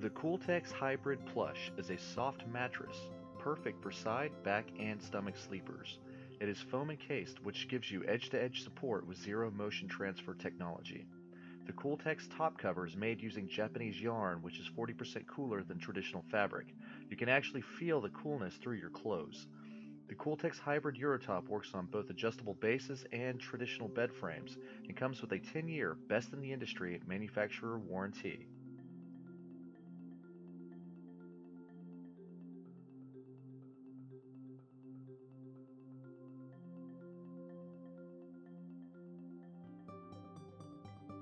The Cooltex Hybrid Plush is a soft mattress, perfect for side, back, and stomach sleepers. It is foam encased, which gives you edge to edge support with zero motion transfer technology. The Cooltex top cover is made using Japanese yarn, which is 40% cooler than traditional fabric. You can actually feel the coolness through your clothes. The Cooltex Hybrid Eurotop works on both adjustable bases and traditional bed frames and comes with a 10 year best in the industry manufacturer warranty.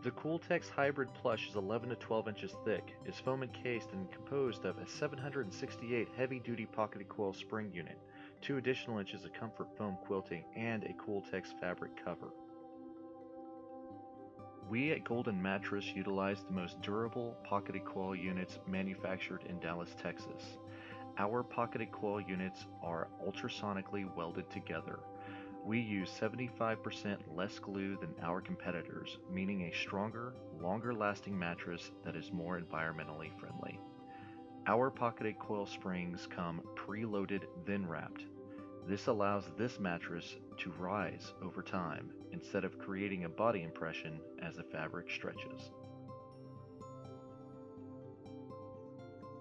The Cooltex Hybrid Plush is 11 to 12 inches thick, is foam encased and composed of a 768 heavy-duty pocketed coil spring unit, two additional inches of comfort foam quilting, and a Cooltex fabric cover. We at Golden Mattress utilize the most durable pocketed coil units manufactured in Dallas, Texas. Our pocketed coil units are ultrasonically welded together. We use 75% less glue than our competitors, meaning a stronger, longer lasting mattress that is more environmentally friendly. Our pocketed coil springs come preloaded then wrapped. This allows this mattress to rise over time instead of creating a body impression as the fabric stretches.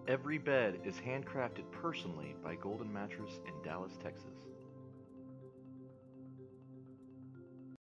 Every bed is handcrafted personally by Golden Mattress in Dallas, Texas.